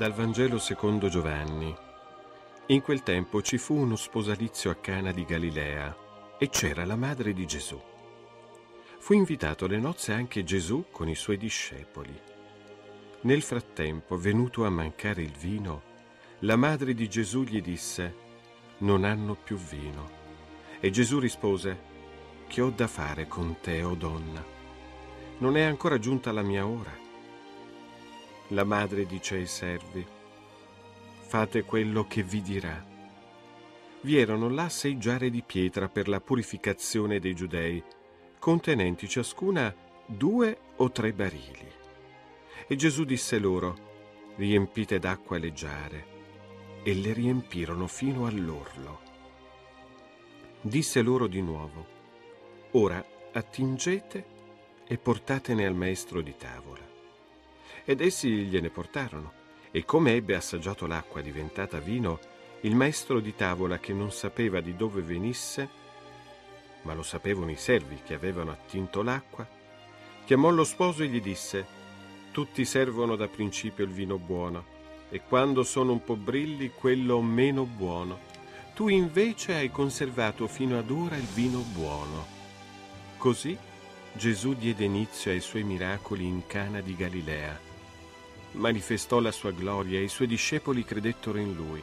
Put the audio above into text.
Dal Vangelo secondo Giovanni. In quel tempo ci fu uno sposalizio a Cana di Galilea e c'era la madre di Gesù. Fu invitato alle nozze anche Gesù con i suoi discepoli. Nel frattempo, venuto a mancare il vino, la madre di Gesù gli disse, non hanno più vino. E Gesù rispose, che ho da fare con te, o donna? Non è ancora giunta la mia ora. La madre dice ai servi, fate quello che vi dirà. Vi erano là sei giare di pietra per la purificazione dei giudei, contenenti ciascuna due o tre barili. E Gesù disse loro, riempite d'acqua le giare, e le riempirono fino all'orlo. Disse loro di nuovo, ora attingete e portatene al maestro di tavola. Ed essi gliene portarono, e come ebbe assaggiato l'acqua diventata vino, il maestro di tavola che non sapeva di dove venisse, ma lo sapevano i servi che avevano attinto l'acqua, chiamò lo sposo e gli disse, tutti servono da principio il vino buono, e quando sono un po' brilli quello meno buono. Tu invece hai conservato fino ad ora il vino buono. Così Gesù diede inizio ai suoi miracoli in Cana di Galilea manifestò la sua gloria e i suoi discepoli credettero in lui.